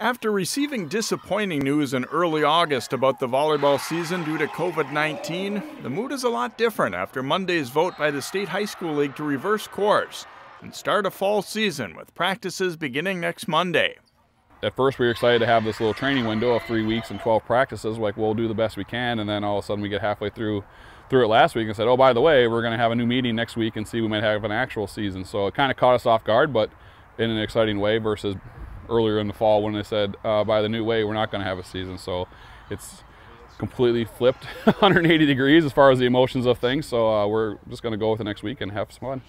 After receiving disappointing news in early August about the volleyball season due to COVID 19, the mood is a lot different after Monday's vote by the State High School League to reverse course and start a fall season with practices beginning next Monday. At first, we were excited to have this little training window of three weeks and 12 practices. Like, we'll do the best we can. And then all of a sudden, we get halfway through through it last week and said, oh, by the way, we're going to have a new meeting next week and see we might have an actual season. So it kind of caught us off guard, but in an exciting way versus earlier in the fall when they said uh, by the new way we're not going to have a season. So it's completely flipped 180 degrees as far as the emotions of things. So uh, we're just going to go with the next week and have some fun.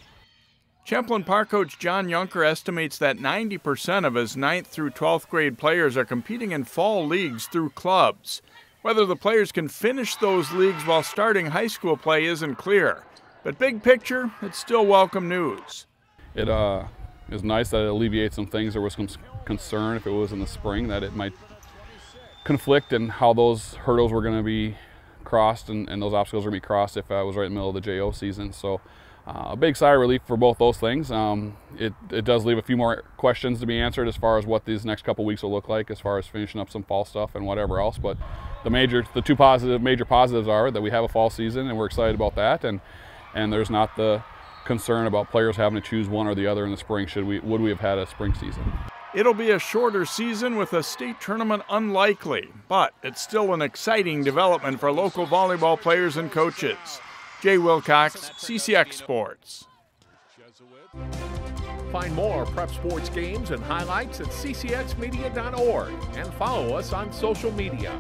Champlin Park coach John Yunker estimates that 90% of his 9th through 12th grade players are competing in fall leagues through clubs. Whether the players can finish those leagues while starting high school play isn't clear. But big picture, it's still welcome news. It uh, is nice that it alleviates some things. There was some concern if it was in the spring that it might conflict and how those hurdles were going to be crossed and, and those obstacles were going to be crossed if I was right in the middle of the JO season. So uh, a big sigh of relief for both those things. Um, it, it does leave a few more questions to be answered as far as what these next couple weeks will look like as far as finishing up some fall stuff and whatever else. But the major, the two positive, major positives are that we have a fall season and we're excited about that. And, and there's not the concern about players having to choose one or the other in the spring. Should we, would we have had a spring season? It'll be a shorter season with a state tournament unlikely, but it's still an exciting development for local volleyball players and coaches. Jay Wilcox, CCX Sports. Find more prep sports games and highlights at ccxmedia.org and follow us on social media.